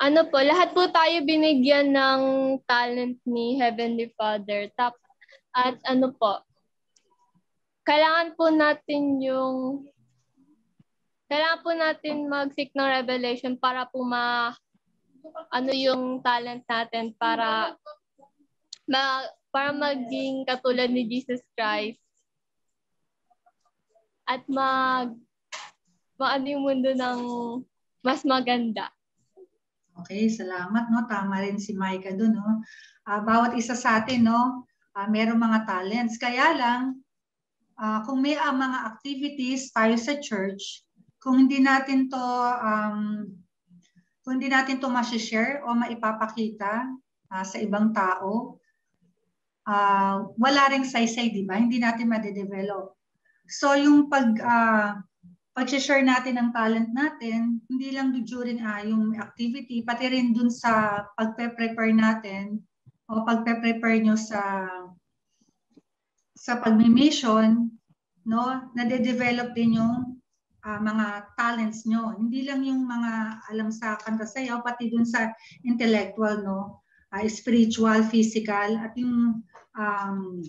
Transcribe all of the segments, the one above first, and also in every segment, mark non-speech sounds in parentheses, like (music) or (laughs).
ano po, lahat po tayo binigyan ng talent ni Heavenly Father. Tap, at ano po, kailangan po natin yung kailangan po natin mag-seek ng revelation para po ma ano yung talent natin para ma, para maging katulad ni Jesus Christ at mag maano yung mundo ng mas maganda. Okay, salamat no. Tama rin si Micah doon no. Uh, bawat isa sa atin no, uh, merong mga talents. Kaya lang uh, kung may uh, mga activities tayo sa church, kung hindi natin to um, kung hindi natin to ma-share o maipapakita uh, sa ibang tao, uh, wala ring saysay, di ba? Hindi natin ma-develop. So yung pag uh, pag-share natin ng talent natin, hindi lang during uh, yung activity, pati rin dun sa pagpe-prepare natin o pagpe-prepare nyo sa sa pagmi-mission, no, nade-develop din yung uh, mga talents nyo. Hindi lang yung mga alam sa kanta sayaw, pati dun sa intellectual, no, uh, spiritual, physical, at yung um,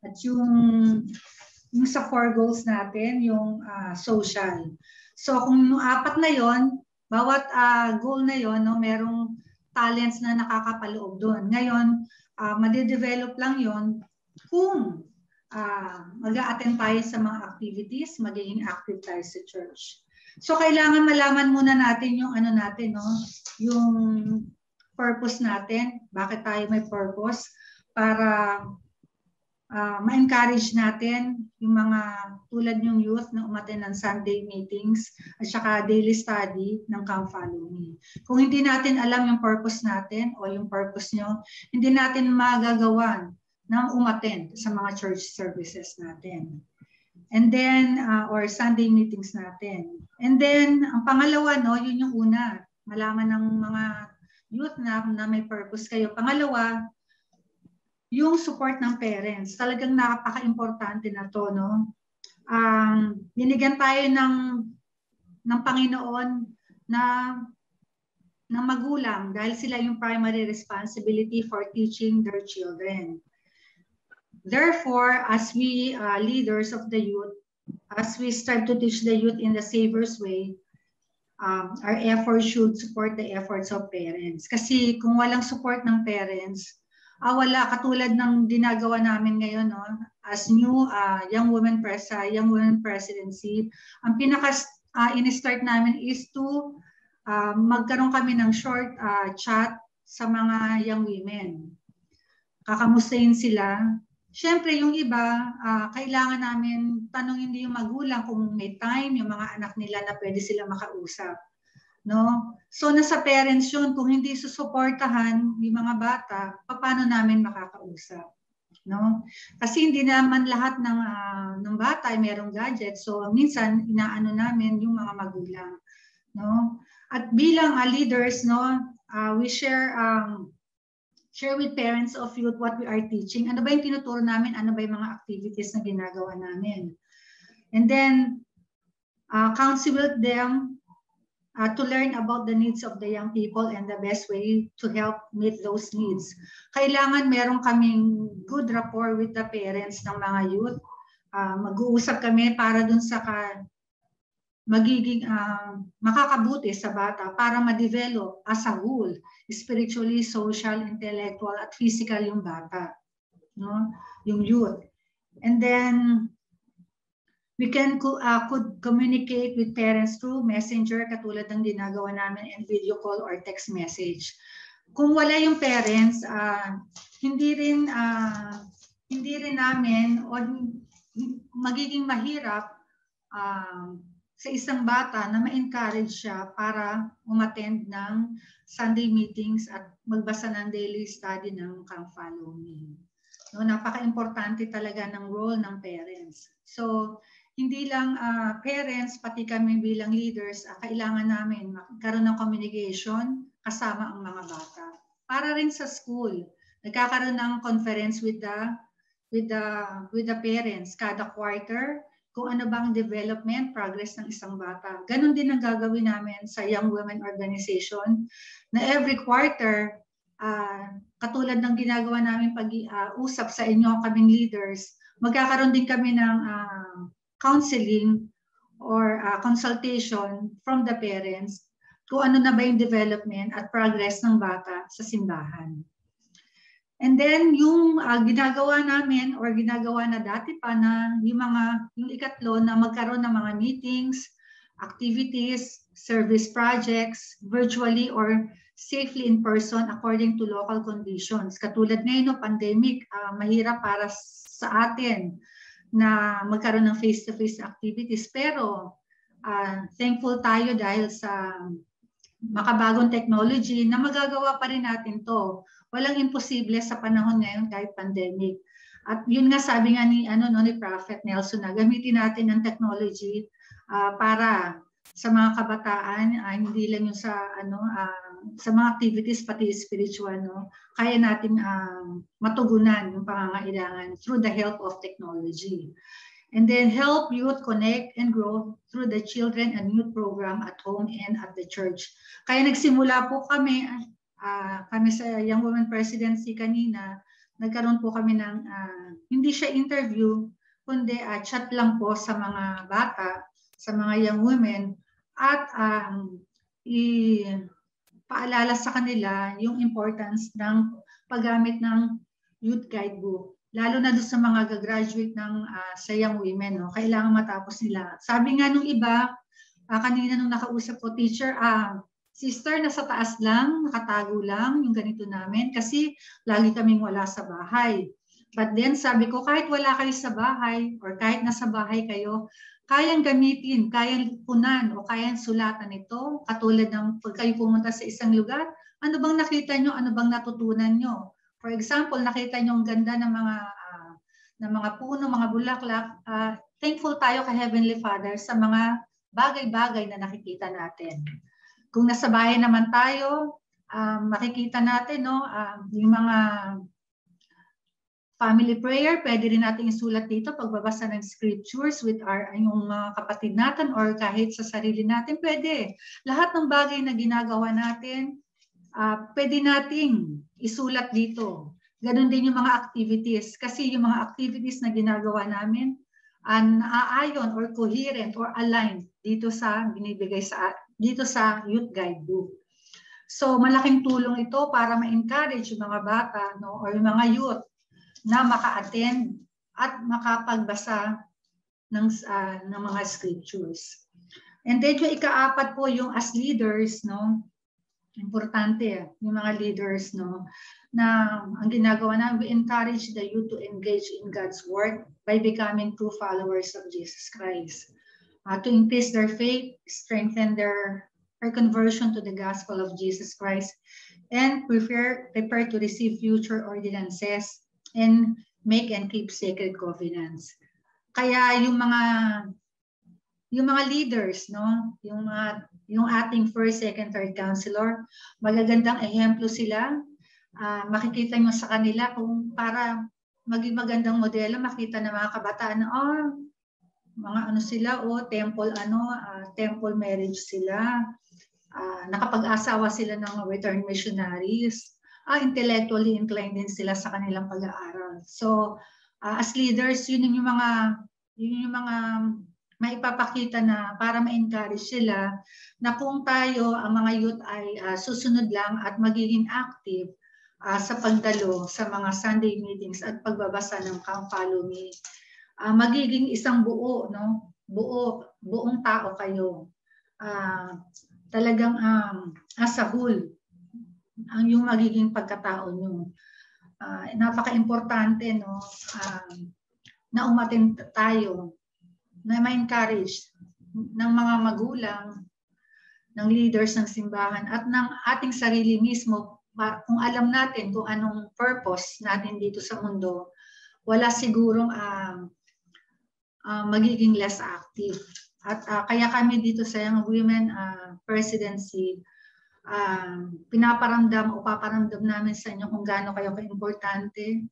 at yung yung sa four goals natin, yung uh, social. So kung yung apat na yon, bawat uh, goal na yon, no, merong talents na nakakapaloob doon. Ngayon, uh, made-develop lang yon kung uh, mag attend tayo sa mga activities, magiging active tayo sa church. So kailangan malaman muna natin yung ano natin, no? Yung purpose natin, bakit tayo may purpose para uh, ma-encourage natin yung mga tulad yung youth na umaten ng Sunday meetings at saka daily study ng Come Follow Me. Kung hindi natin alam yung purpose natin o yung purpose nyo, hindi natin magagawa na umaten sa mga church services natin. And then, uh, or Sunday meetings natin. And then, ang pangalawa, no, yun yung una. Malaman ng mga youth na, na may purpose kayo. Pangalawa, yung support ng parents. Talagang napaka-importante na to, no? Um, binigyan tayo ng ng Panginoon na ng magulang dahil sila yung primary responsibility for teaching their children. Therefore, as we uh, leaders of the youth, as we strive to teach the youth in the Savior's way, um, our efforts should support the efforts of parents. Kasi kung walang support ng parents, ah, wala. Katulad ng ginagawa namin ngayon no? As new uh, young women press uh, young women presidency ang pinaka uh, in-start namin is to uh, magkaroon kami ng short uh, chat sa mga young women. Kakamustahin sila. Siyempre, yung iba, uh, kailangan namin tanongin din yung magulang kung may time, yung mga anak nila na pwede sila makausap. No? So nasa parents yun, kung hindi susuportahan yung mga bata, paano namin makakausap? No? Kasi hindi naman lahat ng uh, ng bata ay merong gadget. So minsan inaano namin yung mga magulang, no? At bilang uh, leaders, no, uh, we share um share with parents of youth what we are teaching. Ano ba yung tinuturo namin? Ano ba yung mga activities na ginagawa namin? And then uh, counsel them uh, to learn about the needs of the young people and the best way to help meet those needs. Kailangan meron kaming good rapport with the parents ng mga youth. Uh, mag-uusap kami para dun sa ka, magiging uh, makakabuti sa bata para ma-develop as a whole, spiritually, social, intellectual, at physical yung bata, no? yung youth. And then, We can uh, could communicate with parents through messenger katulad ng ginagawa namin and video call or text message. Kung wala yung parents, uh, hindi rin uh, hindi rin namin o magiging mahirap uh, sa isang bata na ma-encourage siya para umattend ng Sunday meetings at magbasa ng daily study ng Come Follow Me. No, napaka-importante talaga ng role ng parents. So, hindi lang uh, parents, pati kami bilang leaders, uh, kailangan namin magkaroon ng communication kasama ang mga bata. Para rin sa school, nagkakaroon ng conference with the with the with the parents kada quarter kung ano bang development, progress ng isang bata. Ganon din ang gagawin namin sa Young Women Organization na every quarter, uh, katulad ng ginagawa namin pag-usap sa inyo, kaming leaders, magkakaroon din kami ng uh, counseling or uh, consultation from the parents kung ano na ba yung development at progress ng bata sa simbahan. And then yung uh, ginagawa namin or ginagawa na dati pa na yung mga yung ikatlo na magkaroon ng mga meetings, activities, service projects virtually or safely in person according to local conditions. Katulad ngayon no pandemic, uh, mahirap para sa atin na magkaroon ng face-to-face activities pero uh, thankful tayo dahil sa makabagong technology na magagawa pa rin natin to. Walang imposible sa panahon ngayon kahit pandemic. At yun nga sabi nga ni ano no ni Prophet Nelson na gamitin natin ang technology uh, para sa mga kabataan uh, hindi lang yung sa ano uh, sa mga activities pati spiritual no kaya natin uh, matugunan yung pangangailangan through the help of technology and then help youth connect and grow through the children and youth program at home and at the church. Kaya nagsimula po kami, uh, kami sa Young Women Presidency kanina, nagkaroon po kami ng, uh, hindi siya interview, kundi uh, chat lang po sa mga bata, sa mga young women, at um, paalala sa kanila yung importance ng paggamit ng youth guidebook lalo na doon sa mga gagraduate ng uh, sa young women, no? kailangan matapos nila. Sabi nga nung iba, uh, kanina nung nakausap ko, teacher, uh, sister, nasa taas lang, nakatago lang yung ganito namin kasi lagi kaming wala sa bahay. But then sabi ko, kahit wala kayo sa bahay or kahit nasa bahay kayo, kayang gamitin, kayang punan o kayang sulatan ito. Katulad ng pag kayo pumunta sa isang lugar, ano bang nakita nyo, ano bang natutunan nyo? For example, nakita niyo ang ganda ng mga uh, ng mga puno, mga bulaklak. Uh, thankful tayo kay Heavenly Father sa mga bagay-bagay na nakikita natin. Kung nasa bahay naman tayo, um, makikita natin no, uh, yung mga family prayer, pwede rin natin isulat dito pagbabasa ng scriptures with our yung mga kapatid natin or kahit sa sarili natin, pwede. Lahat ng bagay na ginagawa natin, uh, pwede nating isulat dito. Ganon din yung mga activities. Kasi yung mga activities na ginagawa namin, an aayon or coherent or aligned dito sa binibigay sa dito sa youth guidebook. So malaking tulong ito para ma-encourage yung mga bata no or yung mga youth na maka-attend at makapagbasa ng uh, ng mga scriptures. And then yung ikaapat po yung as leaders no? Importante yung mga leaders no? Na ang ginagawa namin we encourage the youth to engage in God's work by becoming true followers of Jesus Christ. Uh, to increase their faith strengthen their their conversion to the gospel of Jesus Christ and prepare prepare to receive future ordinances and make and keep sacred covenants kaya yung mga yung mga leaders, no? Yung mga yung ating first, second, third counselor, magagandang ehemplo sila. Uh, makikita nyo sa kanila kung para maging magandang modelo, makita ng mga kabataan na, oh, mga ano sila, oh, temple, ano, uh, temple marriage sila. Uh, nakapag-asawa sila ng return missionaries. Ah, intellectually inclined din sila sa kanilang pag-aaral. So, uh, as leaders, yun yung mga yun yung mga maipapakita na para ma-encourage sila na kung tayo, ang mga youth ay uh, susunod lang at magiging active uh, sa pagdalo sa mga Sunday meetings at pagbabasa ng Come Follow Me, uh, magiging isang buo, no? buo, buong tao kayo. Uh, talagang um, as a whole, ang yung magiging pagkatao nyo. Uh, napaka-importante no, uh, na umatin tayo na ma-encourage ng mga magulang, ng leaders ng simbahan at ng ating sarili mismo kung alam natin kung anong purpose natin dito sa mundo, wala sigurong uh, uh, magiging less active. At uh, kaya kami dito sa Young Women uh, Presidency, uh, pinaparamdam o paparamdam namin sa inyo kung gaano kayo ka-importante.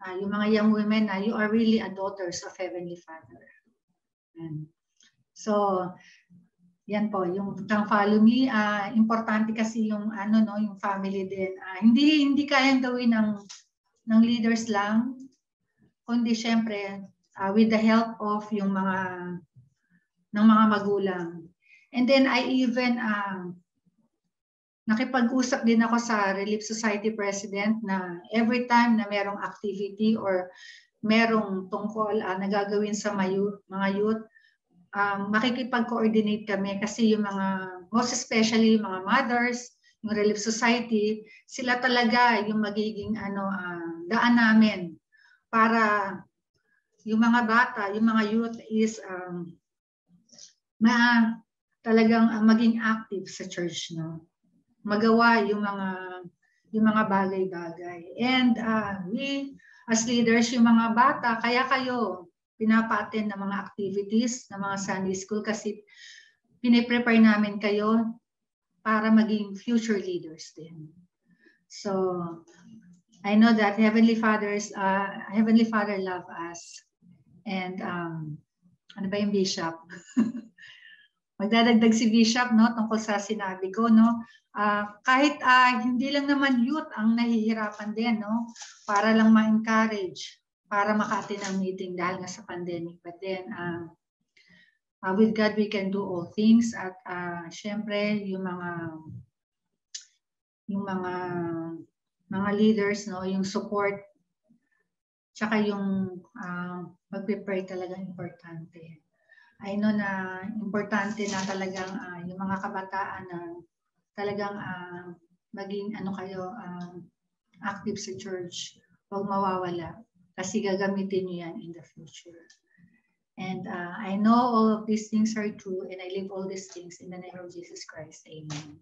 Uh, yung mga young women uh, you are really a daughters of Heavenly Father. And so, yan po, yung Tang Follow Me, uh, importante kasi yung ano no, yung family din. Uh, hindi hindi kayang gawin ng ng leaders lang, kundi syempre uh, with the help of yung mga ng mga magulang. And then I even uh, nakipag-usap din ako sa Relief Society President na every time na merong activity or merong tungkol uh, na gagawin sa mga youth, mga youth um, makikipag-coordinate kami kasi yung mga, most especially yung mga mothers, yung Relief Society, sila talaga yung magiging ano, uh, daan namin para yung mga bata, yung mga youth is um, ma talagang uh, maging active sa church no magawa yung mga yung mga bagay-bagay and uh, we as leaders, yung mga bata, kaya kayo pinapatin ng mga activities ng mga Sunday school kasi piniprepare namin kayo para maging future leaders din. So, I know that Heavenly Father's, uh, Heavenly Father love us. And, um, ano ba yung Bishop? (laughs) Magdadagdag si Bishop, no, tungkol sa sinabi ko, no, uh, kahit uh, hindi lang naman youth ang nahihirapan din, no? Para lang ma-encourage, para makati ng meeting dahil nga sa pandemic. But then, uh, uh, with God, we can do all things. At uh, syempre, yung mga yung mga mga leaders, no, yung support, tsaka yung uh, mag-pray talaga importante. I know na importante na talagang uh, yung mga kabataan na talagang uh, maging ano kayo uh, active sa church, huwag mawawala kasi gagamitin niyo yan in the future. And uh, I know all of these things are true and I live all these things in the name of Jesus Christ. Amen.